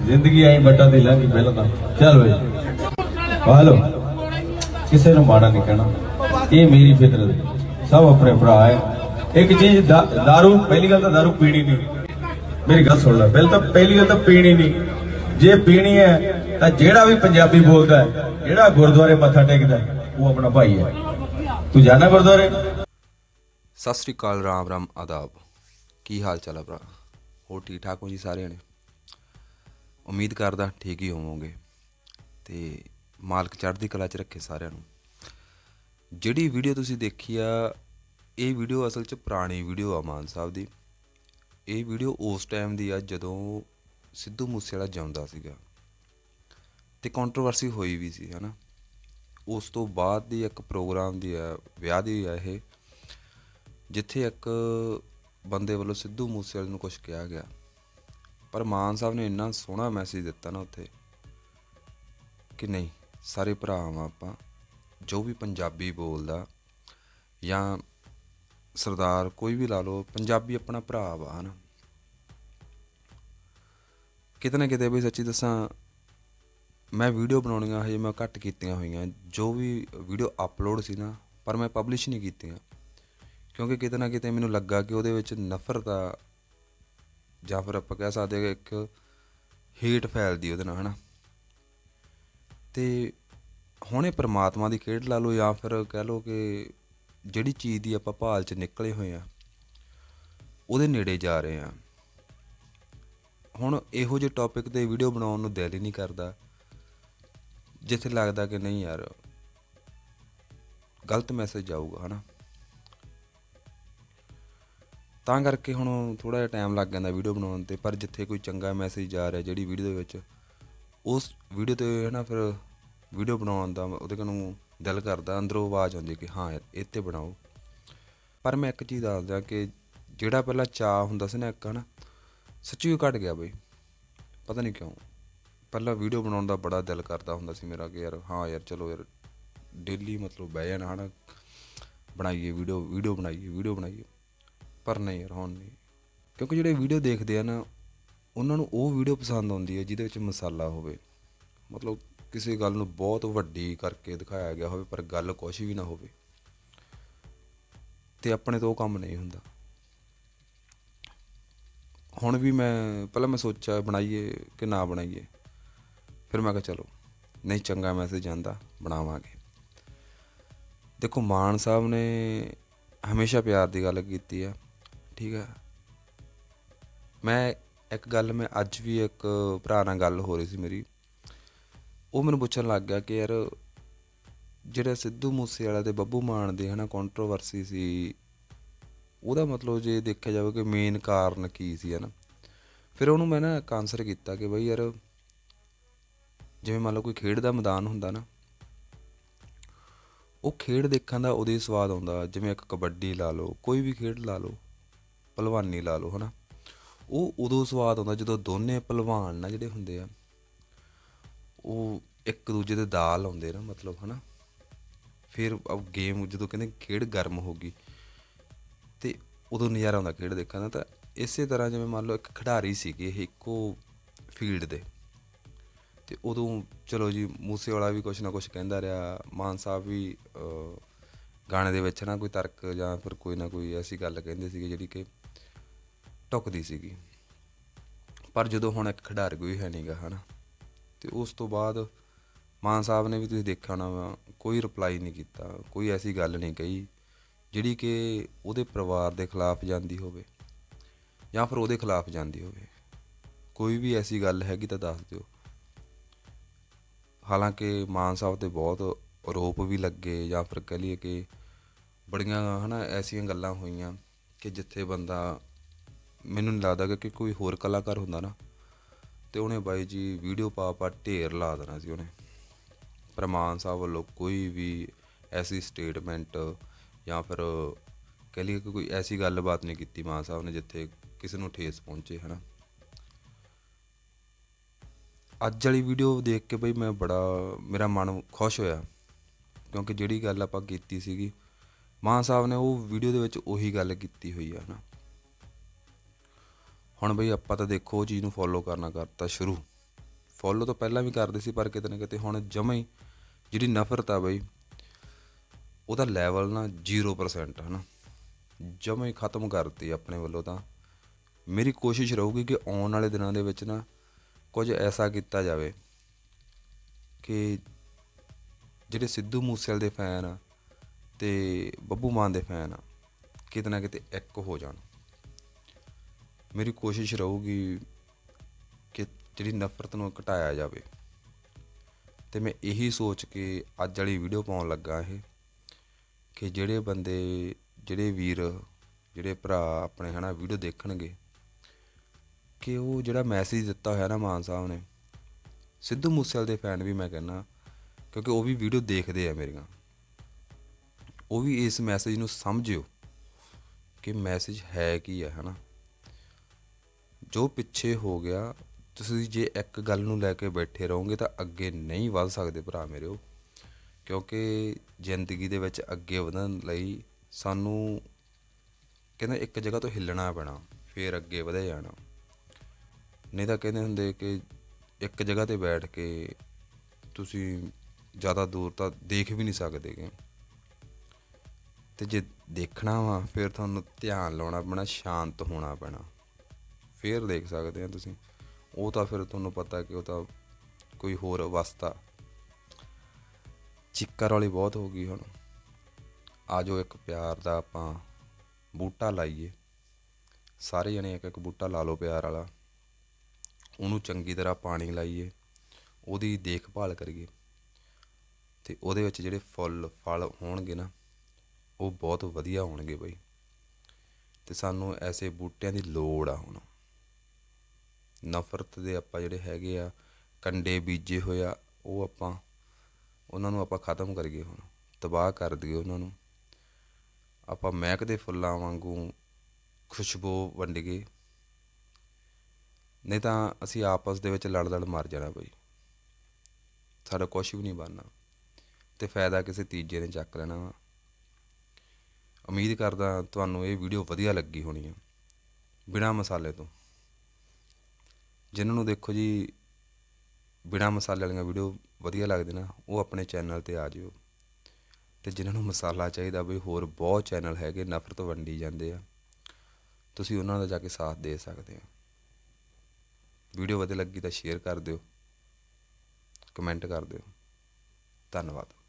ਜ਼ਿੰਦਗੀ ਐਂ ਬੱਟਾ ਦੀ ਲੰਘੀ ਪਹਿਲਾਂ ਤਾਂ ਚੱਲ ਬਈ। ਹਾਲੋ ਕਿਸੇ ਨੂੰ ਮਾੜਾ ਨਹੀਂ ਕਹਿਣਾ। ਇਹ ਮੇਰੀ ਫਿਤਰਤ ਸਭ ਆਪਣੇ ਭਰਾ ਹੈ। ਇੱਕ ਚੀਜ਼ ਦਾ- ਪਹਿਲੀ ਗੱਲ ਤਾਂ ਦਾਰੂ ਪੀਣੀ ਨਹੀਂ। ਮੇਰੀ ਗੱਲ ਸੁਣ ਲੈ। ਪਹਿਲਾਂ ਤਾਂ ਪਹਿਲੀ ਗੱਲ ਤਾਂ ਪੀਣੀ ਨਹੀਂ। ਜੇ ਪੀਣੀ ਹੈ, ਤਾਂ ਜਿਹੜਾ ਵੀ ਪੰਜਾਬੀ ਬੋਲਦਾ ਹੈ, ਜਿਹੜਾ ਗੁਰਦੁਆਰੇ ਮੱਥਾ ਟੇਕਦਾ ਉਹ ਆਪਣਾ ਭਾਈ ਹੈ। ਤੂੰ ਜਾਣਾ ਗੁਰਦੁਆਰੇ? ਸਤਿ ਸ੍ਰੀ ਅਕਾਲ ਰਾਮ ਰਾਮ ਆਦਾਬ। ਕੀ ਹਾਲ ਚਾਲ ਹੈ ਭਰਾ? ਹੋਰ ਠੀਕ ਠਾਕ ਹੋ ਜੀ ਸਾਰਿਆਂ ਨੇ? ਉਮੀਦ ਕਰਦਾ ਠੀਕ ਹੀ ਹੋਵੋਗੇ। ਤੇ ਮਾਲਕ ਚੜ੍ਹਦੀ ਕਲਾ 'ਚ ਰੱਖੇ ਸਾਰਿਆਂ ਨੂੰ। ਜਿਹੜੀ ਵੀਡੀਓ ਤੁਸੀਂ ਦੇਖੀ ਆ, ਇਹ ਵੀਡੀਓ ਅਸਲ 'ਚ ਪੁਰਾਣੀ ਵੀਡੀਓ ਆ ਮਾਨ ਸਾਹਿਬ ਦੀ। ਇਹ ਵੀਡੀਓ ਉਸ ਟਾਈਮ ਦੀ ਆ ਜਦੋਂ ਸਿੱਧੂ ਮੂਸੇਵਾਲਾ ਜਿਉਂਦਾ ਸੀਗਾ। ਤੇ ਕੰਟਰੋਵਰਸੀ ਹੋਈ ਵੀ ਸੀ, ਹਨਾ। ਉਸ ਤੋਂ ਬਾਅਦ ਦੀ ਇੱਕ ਪ੍ਰੋਗਰਾਮ ਦੀ ਆ, ਵਿਆਹ ਦੀ ਆ ਇਹ। ਜਿੱਥੇ ਇੱਕ ਬੰਦੇ ਵੱਲੋਂ ਸਿੱਧੂ ਮੂਸੇਵਾਲੇ ਨੂੰ ਕੁਝ ਕਿਹਾ ਗਿਆ। ਪਰ ਮਾਨ ਸਾਹਿਬ ਨੇ ਇੰਨਾ ਸੋਹਣਾ ਮੈਸੇਜ ਦਿੱਤਾ ਨਾ ਉੱਥੇ ਕਿ ਨਹੀਂ, ਸਾਰੇ ਭਰਾ ਵਾਂ ਆਪਾਂ, ਜੋ ਵੀ ਪੰਜਾਬੀ ਬੋਲਦਾ ਜਾਂ ਸਰਦਾਰ ਕੋਈ ਵੀ ਲਾ ਲਓ, ਪੰਜਾਬੀ ਆਪਣਾ ਭਰਾ ਵਾ ਨਾ ਕਿਤੇ ਨਾ ਕਿਤੇ ਵੀ ਸੱਚੀ ਦੱਸਾਂ, ਮੈਂ ਵੀਡੀਓ ਬਣਾਉਣੀਆਂ ਹਜੇ ਮੈਂ ਘੱਟ ਕੀਤੀਆਂ ਹੋਈਆਂ, ਜੋ ਵੀ ਵੀਡੀਓ ਅਪਲੋਡ ਸੀ ਨਾ, ਪਰ ਮੈਂ ਪਬਲਿਸ਼ ਨਹੀਂ ਕੀਤੀਆਂ। ਕਿਉਂਕਿ ਕਿਤੇ ਨਾ ਕਿਤੇ ਮੈਨੂੰ ਲੱਗਾ ਕਿ ਉਹਦੇ ਵਿੱਚ ਨਫ਼ਰਤ ਦਾ ਜਾਂ ਫਿਰ ਆਪਾਂ ਕਹਿ ਸਕਦੇ ਹਾਂ ਇੱਕ ਹੇਟ ਫੈਲਦੀ ਉਹਦੇ ਨਾਲ, ਹਨਾ? ਤੇ ਹੁਣ ਇਹ ਪ੍ਰਮਾਤਮਾ ਦੀ ਖੇਡ ਲਾ ਲਓ ਜਾਂ ਫਿਰ ਕਹਿ ਲਓ ਕਿ ਜਿਹੜੀ ਚੀਜ਼ ਦੀ ਆਪਾਂ ਭਾਲ 'ਚ ਨਿਕਲੇ ਹੋਏ ਆ ਉਹਦੇ ਨੇੜੇ ਜਾ ਰਹੇ ਆ ਹੁਣ ਇਹੋ ਜਿਹੇ ਟੌਪਿਕ ਤੇ ਵੀਡੀਓ ਬਣਾਉਣ ਨੂੰ ਦਿਲ ਹੀ ਨਹੀਂ ਕਰਦਾ, ਜਿੱਥੇ ਲੱਗਦਾ ਕਿ ਨਹੀਂ ਯਾਰ, ਗਲਤ ਮੈਸੇਜ ਜਾਊਗਾ ਹਨਾ? ਤਾਂ ਕਰਕੇ ਹੁਣ ਥੋੜਾ ਜਿਹਾ ਟਾਈਮ ਲੱਗ ਜਾਂਦਾ ਵੀਡੀਓ ਬਣਾਉਣ ਤੇ, ਪਰ ਜਿੱਥੇ ਕੋਈ ਚੰਗਾ ਮੈਸੇਜ ਜਾ ਰਿਹਾ ਜਿਹੜੀ ਵੀਡੀਓ ਦੇ ਵਿੱਚ, ਉਸ ਵੀਡੀਓ ਤੇ ਹਨਾ ਫਿਰ ਵੀਡੀਓ ਬਣਾਉਣ ਦਾ ਉਹਦੇ ਕੋਲੋਂ ਦਿਲ ਕਰਦਾ, ਅੰਦਰੋਂ ਆਵਾਜ਼ ਆਉਂਦੀ ਕਿ ਹਾਂ ਯਾਰ, ਇਹ ਤੇ ਬਣਾਓ। ਪਰ ਮੈਂ ਇੱਕ ਚੀਜ਼ ਦੱਸਦਾ ਕਿ ਜਿਹੜਾ ਪਹਿਲਾਂ ਚਾਹ ਹੁੰਦਾ ਸੀ ਨਾ ਇੱਕ ਹਨਾ, ਸੱਚੀ ਉਹ ਘਟ ਗਿਆ ਬਈ। ਪਤਾ ਨਹੀਂ ਕਿਉਂ। ਪਹਿਲਾਂ ਵੀਡੀਓ ਬਣਾਉਣ ਦਾ ਬੜਾ ਦਿਲ ਕਰਦਾ ਹੁੰਦਾ ਸੀ ਮੇਰਾ ਕਿ ਯਾਰ, ਹਾਂ ਯਾਰ, ਚਲੋ ਯਾਰ ਡੇਲੀ ਮਤਲਬ ਬਹਿ ਜਾਣਾ ਹਨਾ, ਬਣਾਈਏ ਵੀਡੀਓ ਵੀਡੀਓ ਬਣਾਈਏ ਵੀਡੀਓ ਬਣਾਈਏ। ਪਰ ਨਹੀਂ ਯਾਰ, ਹੁਣ ਨਹੀਂ। ਕਿਉਂਕਿ ਜਿਹੜੇ ਵੀਡੀਓ ਦੇਖਦੇ ਆ ਨਾ, ਉਹਨਾਂ ਨੂੰ ਉਹ ਵੀਡੀਓ ਪਸੰਦ ਆਉਂਦੀ ਹੈ ਜਿਹਦੇ ਵਿੱਚ ਮਸਾਲਾ ਹੋਵੇ। ਮਤਲਬ ਕਿਸੇ ਗੱਲ ਨੂੰ ਬਹੁਤ ਵੱਡੀ ਕਰਕੇ ਦਿਖਾਇਆ ਗਿਆ ਹੋਵੇ, ਪਰ ਗੱਲ ਕੁਛ ਵੀ ਨਾ ਹੋਵੇ। ਤੇ ਆਪਣੇ ਤੋਂ ਉਹ ਕੰਮ ਨਹੀਂ ਹੁੰਦਾ। ਹੁਣ ਵੀ ਮੈਂ, ਪਹਿਲਾਂ ਮੈਂ ਸੋਚਿਆ ਬਣਾਈਏ ਕਿ ਨਾ ਬਣਾਈਏ। ਫਿਰ ਮੈਂ ਕਿਹਾ ਚਲੋ, ਨਹੀਂ ਚੰਗਾ ਮੈਸੇਜ ਆਂਦਾ, ਬਣਾਵਾਂਗੇ। ਦੇਖੋ ਮਾਨ ਸਾਹਿਬ ਨੇ ਹਮੇਸ਼ਾ ਪਿਆਰ ਦੀ ਗੱਲ ਕੀਤੀ ਆ। ਠੀਕ ਹੈ। ਮੈਂ ਇੱਕ ਗੱਲ, ਮੈਂ ਅੱਜ ਵੀ ਇੱਕ ਭਰਾ ਨਾਲ ਗੱਲ ਹੋ ਰਹੀ ਸੀ ਮੇਰੀ। ਉਹ ਮੈਨੂੰ ਪੁੱਛਣ ਲੱਗ ਗਿਆ ਕਿ ਯਾਰ ਜਿਹੜਾ ਸਿੱਧੂ ਮੂਸੇਵਾਲਾ ਤੇ ਬੱਬੂ ਮਾਨ ਦੇ ਹਨਾ ਕੰਟਰੋਵਰਸੀ ਸੀ, ਉਹਦਾ ਮਤਲਬ ਜੇ ਦੇਖਿਆ ਜਾਵੇ ਕਿ ਮੇਨ ਕਾਰਨ ਕੀ ਸੀ ਹਨਾ। ਫਿਰ ਉਹਨੂੰ ਮੈਂ ਨਾ ਇੱਕ ਆਨਸਰ ਕੀਤਾ ਕਿ ਬਈ ਯਾਰ ਜਿਵੇਂ ਮੰਨ ਲਓ ਕੋਈ ਖੇਡ ਦਾ ਮੈਦਾਨ ਹੁੰਦਾ ਨਾ, ਉਹ ਖੇਡ ਦੇਖਣ ਦਾ ਉਹਦੇ ਸਵਾਦ ਆਉਂਦਾ। ਜਿਵੇਂ ਇੱਕ ਕਬੱਡੀ ਲਾ ਲਓ, ਕੋਈ ਵੀ ਖੇਡ ਲਾ ਲਓ ਭਲਵਾਨੀ ਲਾ ਲਓ, ਹਨਾ? ਉਹ ਉਦੋਂ ਸਵਾਦ ਆਉਂਦਾ ਜਦੋਂ ਦੋਨੇ ਭਲਵਾਨ ਨਾ ਜਿਹੜੇ ਹੁੰਦੇ ਆ, ਉਹ ਇੱਕ ਦੂਜੇ ਦੇ ਦਾਲ ਆਉਂਦੇ ਨਾ, ਮਤਲਬ, ਹਨਾ? ਫਿਰ ਉਹ ਗੇਮ ਜਦੋਂ ਕਹਿੰਦੇ ਖੇਡ ਗਰਮ ਹੋ ਗਈ, ਤੇ ਉਦੋਂ ਨਜ਼ਾਰਾ ਆਉਂਦਾ ਖੇਡ ਦੇਖਣ ਦਾ, ਤਾਂ ਇਸੇ ਤਰ੍ਹਾਂ ਜਿਵੇਂ ਮੰਨ ਲਓ ਇੱਕ ਖਿਡਾਰੀ ਸੀਗੇ, ਇਹ ਇੱਕੋ ਫੀਲਡ ਦੇ। ਤੇ ਉਦੋਂ ਚਲੋ ਜੀ ਮੂਸੇ ਵਾਲਾ ਵੀ ਕੁਛ ਨਾ ਕੁਛ ਕਹਿੰਦਾ ਰਿਹਾ, ਮਾਨ ਸਾਹਿਬ ਵੀ ਗਾਣੇ ਦੇ ਵਿੱਚ ਨਾ ਕੋਈ ਤਰਕ ਜਾਂ ਫਿਰ ਕੋਈ ਨਾ ਕੋਈ ਐਸੀ ਗੱਲ ਕਹਿੰਦੇ ਸੀਗੇ ਜਿਹੜੀ ਕਿ ਟੁੱਕਦੀ ਸੀਗੀ। ਪਰ ਜਦੋਂ ਹੁਣ ਇੱਕ ਖਿਡਾਰੀ ਕੋਈ ਹੈ ਨਹੀਂਗਾ ਹਨਾ, ਤੇ ਉਸ ਤੋਂ ਬਾਅਦ ਮਾਨ ਸਾਹਿਬ ਨੇ ਵੀ ਤੁਸੀਂ ਦੇਖਿਆ ਹੋਣਾ ਕੋਈ ਰਿਪਲਾਈ ਨਹੀਂ ਕੀਤਾ, ਕੋਈ ਐਸੀ ਗੱਲ ਨਹੀਂ ਕਹੀ, ਜਿਹੜੀ ਕਿ ਉਹਦੇ ਪਰਿਵਾਰ ਦੇ ਖਿਲਾਫ ਜਾਂਦੀ ਹੋਵੇ ਜਾਂ ਫਿਰ ਉਹਦੇ ਖਿਲਾਫ ਜਾਂਦੀ ਹੋਵੇ। ਕੋਈ ਵੀ ਐਸੀ ਗੱਲ ਹੈਗੀ ਤਾਂ ਦੱਸ ਦਿਓ। ਹਾਲਾਂਕਿ ਮਾਨ ਸਾਹਿਬ ਤੇ ਬਹੁਤ ਆਰੋਪ ਵੀ ਲੱਗੇ ਜਾਂ ਫਿਰ ਕਹ ਲਈਏ ਕਿ ਬੜੀਆਂ, ਹਨਾ, ਐਸੀਆਂ ਗੱਲਾਂ ਹੋਈਆਂ ਕਿ ਜਿੱਥੇ ਬੰਦਾ ਮੈਨੂੰ ਨਹੀਂ ਲੱਗਦਾ ਕਿ ਕੋਈ ਹੋਰ ਕਲਾਕਾਰ ਹੁੰਦਾ ਨਾ। ਤੇ ਉਹਨੇ ਬਾਈ ਜੀ ਵੀਡੀਓ ਪਾ ਪਾ ਢੇਰ ਲਾ ਦੇਣਾ ਸੀ ਉਹਨੇ। ਪਰ ਮਾਨ ਸਾਹਿਬ ਵੱਲੋਂ ਕੋਈ ਵੀ ਐਸੀ ਸਟੇਟਮੈਂਟ ਜਾਂ ਫਿਰ ਕਹ ਲਈਏ ਕਿ ਕੋਈ ਐਸੀ ਗੱਲਬਾਤ ਨਹੀਂ ਕੀਤੀ ਮਾਨ ਸਾਹਿਬ ਨੇ ਜਿੱਥੇ ਕਿਸੇ ਨੂੰ ਠੇਸ ਪਹੁੰਚੇ, ਹਨਾ। ਅੱਜ ਵਾਲੀ ਵੀਡੀਓ ਦੇਖ ਕੇ ਬਈ ਮੈਂ ਬੜਾ, ਮੇਰਾ ਮਨ ਖੁਸ਼ ਹੋਇਆ। ਕਿਉਂਕਿ ਜਿਹੜੀ ਗੱਲ ਆਪਾਂ ਕੀਤੀ ਸੀਗੀ, ਮਾਨ ਸਾਹਿਬ ਨੇ ਉਹ ਵੀਡੀਓ ਦੇ ਵਿੱਚ ਉਹੀ ਗੱਲ ਕੀਤੀ ਹੋਈ ਆ ਨਾ ਹੁਣ ਬਈ ਆਪਾਂ ਤਾਂ ਦੇਖੋ ਉਹ ਚੀਜ਼ ਨੂੰ ਫੋਲੋ ਕਰਨਾ ਕਰਤਾ ਸ਼ੁਰੂ। ਫੋਲੋ ਤਾਂ ਪਹਿਲਾਂ ਵੀ ਕਰਦੇ ਸੀ ਪਰ ਕਿਤੇ ਨਾ ਕਿਤੇ ਹੁਣ ਜਮਾਂ ਹੀ ਜਿਹੜੀ ਨਫ਼ਰਤ ਆ ਬਈ, ਉਹਦਾ ਲੈਵਲ ਨਾ 0% ਹੈ ਨਾ ਜਮਾਂ ਹੀ ਖਤਮ ਕਰਤੀ ਆਪਣੇ ਵੱਲੋਂ ਤਾਂ। ਮੇਰੀ ਕੋਸ਼ਿਸ਼ ਰਹੂਗੀ ਕਿ ਆਉਣ ਵਾਲੇ ਦਿਨਾਂ ਦੇ ਵਿੱਚ ਨਾ ਕੁਝ ਐਸਾ ਕੀਤਾ ਜਾਵੇ ਕਿ ਜਿਹੜੇ ਸਿੱਧੂ ਮੂਸੇਵਾਲ ਦੇ ਫੈਨ ਆ ਤੇ ਬੱਬੂ ਮਾਨ ਦੇ ਫੈਨ ਆ ਕਿਤੇ ਨਾ ਕਿਤੇ ਇੱਕ ਹੋ ਜਾਣ। ਮੇਰੀ ਕੋਸ਼ਿਸ਼ ਰਹੂਗੀ ਕਿ ਜਿਹੜੀ ਨਫ਼ਰਤ ਨੂੰ ਘਟਾਇਆ ਜਾਵੇ। ਤੇ ਮੈਂ ਇਹੀ ਸੋਚ ਕੇ ਅੱਜ ਵਾਲੀ ਵੀਡੀਓ ਪਾਉਣ ਲੱਗਾ ਇਹ ਕਿ ਜਿਹੜੇ ਬੰਦੇ, ਜਿਹੜੇ ਵੀਰ, ਜਿਹੜੇ ਭਰਾ ਆਪਣੇ ਹਨਾ ਵੀਡੀਓ ਦੇਖਣਗੇ ਕਿ ਉਹ ਜਿਹੜਾ ਮੈਸੇਜ ਦਿੱਤਾ ਹੋਇਆ ਨਾ ਮਾਨ ਸਾਹਿਬ ਨੇ, ਸਿੱਧੂ ਮੂਸੇਵਾਲੇ ਦੇ ਫੈਨ ਵੀ ਮੈਂ ਕਹਿੰਦਾ, ਕਿਉਂਕਿ ਉਹ ਵੀ ਵੀਡੀਓ ਦੇਖਦੇ ਆ ਮੇਰੀਆਂ। ਉਹ ਵੀ ਇਸ ਮੈਸੇਜ ਨੂੰ ਸਮਝਿਓ ਕਿ ਮੈਸੇਜ ਹੈ ਕੀ ਹੈ ਹਨਾ? ਜੋ ਪਿੱਛੇ ਹੋ ਗਿਆ, ਤੁਸੀਂ ਜੇ ਇੱਕ ਗੱਲ ਨੂੰ ਲੈ ਕੇ ਬੈਠੇ ਰਹੋਗੇ ਤਾਂ ਅੱਗੇ ਨਹੀਂ ਵੱਧ ਸਕਦੇ ਭਰਾ ਮੇਰਿਓ ਕਿਉਂਕਿ ਜ਼ਿੰਦਗੀ ਦੇ ਵਿੱਚ ਅੱਗੇ ਵਧਣ ਲਈ ਸਾਨੂੰ ਕਹਿੰਦੇ ਇੱਕ ਜਗ੍ਹਾ ਤੋਂ ਹਿੱਲਣਾ ਪੈਣਾ, ਫਿਰ ਅੱਗੇ ਵਧੇ ਜਾਣਾ। ਨਹੀਂ ਤਾਂ ਕਹਿੰਦੇ ਹੁੰਦੇ ਕਿ ਇੱਕ ਜਗ੍ਹਾ ਤੇ ਬੈਠ ਕੇ ਤੁਸੀਂ ਜ਼ਿਆਦਾ ਦੂਰ ਤਾਂ ਦੇਖ ਵੀ ਨਹੀਂ ਸਕਦੇਗੇ ਤੇ ਜੇ ਦੇਖਣਾ ਵਾ, ਫਿਰ ਤੁਹਾਨੂੰ ਧਿਆਨ ਲਾਉਣਾ ਪੈਣਾ, ਸ਼ਾਂਤ ਹੋਣਾ ਪੈਣਾ। ਫਿਰ ਦੇਖ ਸਕਦੇ ਆ ਤੁਸੀਂ। ਉਹ ਤਾਂ ਫਿਰ ਤੁਹਾਨੂੰ ਪਤਾ ਕਿ ਉਹ ਤਾਂ ਕੋਈ ਹੋਰ ਅਵਸਥਾ। ਚਿੱਕਰ ਵਾਲੀ ਬਹੁਤ ਹੋ ਗਈ ਹੁਣ। ਆਜੋ ਇੱਕ ਪਿਆਰ ਦਾ ਆਪਾਂ ਬੂਟਾ ਲਾਈਏ। ਸਾਰੇ ਜਣੇ ਇੱਕ ਇੱਕ ਬੂਟਾ ਲਾ ਲਓ ਪਿਆਰ ਵਾਲਾ। ਉਹਨੂੰ ਚੰਗੀ ਤਰ੍ਹਾਂ ਪਾਣੀ ਲਾਈਏ। ਉਹਦੀ ਦੇਖਭਾਲ ਕਰੀਏ। ਤੇ ਉਹਦੇ ਵਿੱਚ ਜਿਹੜੇ ਫੁੱਲ, ਫਲ ਹੋਣਗੇ ਨਾ, ਉਹ ਬਹੁਤ ਵਧੀਆ ਹੋਣਗੇ ਬਈ। ਤੇ ਸਾਨੂੰ ਐਸੇ ਬੂਟਿਆਂ ਦੀ ਲੋੜ ਆ ਹੁਣ। ਨਫ਼ਰਤ ਦੇ ਆਪਾਂ ਜਿਹੜੇ ਹੈਗੇ ਆ, ਕੰਡੇ ਬੀਜੇ ਹੋਏ ਆ, ਉਹ ਆਪਾਂ, ਉਹਨਾਂ ਨੂੰ ਆਪਾਂ ਖਤਮ ਕਰੀਏ ਹੁਣ, ਤਬਾਹ ਕਰ ਦਈਏ ਉਹਨਾਂ ਨੂੰ। ਆਪਾਂ ਮਹਿਕਦੇ ਫੁੱਲਾਂ ਵਾਂਗੂ ਖੁਸ਼ਬੂ ਵੰਡੀਏ ਨਹੀਂ ਤਾਂ ਅਸੀਂ ਆਪਸ ਦੇ ਵਿੱਚ ਲੜ ਲੜ ਮਰ ਜਾਣਾ ਬਈ ਸਾਡਾ ਕੁਝ ਵੀ ਨਹੀਂ ਬਣਨਾ। ਤੇ ਫਾਇਦਾ ਕਿਸੇ ਤੀਜੇ ਨੇ ਚੱਕ ਲੈਣਾ ਵਾ। ਉਮੀਦ ਕਰਦਾ ਤੁਹਾਨੂੰ ਇਹ ਵੀਡੀਓ ਵਧੀਆ ਲੱਗੀ ਹੋਣੀ ਆ, ਬਿਨਾ ਮਸਾਲੇ ਤੋਂ। ਜਿਨ੍ਹਾਂ ਨੂੰ ਦੇਖੋ ਜੀ, ਬਿਨਾ ਮਸਾਲੇ ਵਾਲੀਆਂ ਵੀਡੀਓ ਵਧੀਆ ਲੱਗਦੇ ਨਾ, ਉਹ ਆਪਣੇ ਚੈਨਲ ਤੇ ਆ ਜਿਓ। ਤੇ ਜਿਨ੍ਹਾਂ ਨੂੰ ਮਸਾਲਾ ਚਾਹੀਦਾ ਬਈ ਹੋਰ ਬਹੁਤ ਚੈਨਲ ਹੈਗੇ, ਨਫ਼ਰਤ ਵੰਡੀ ਜਾਂਦੇ ਆ। ਤੁਸੀਂ ਉਹਨਾਂ ਦਾ ਜਾ ਕੇ ਸਾਥ ਦੇ ਸਕਦੇ ਆ ਵੀਡੀਓ ਵਧੀਆ ਲੱਗੀ ਤਾਂ ਸ਼ੇਅਰ ਕਰ ਦਿਓ। ਕਮੈਂਟ ਕਰ ਦਿਓ। ਧੰਨਵਾਦ।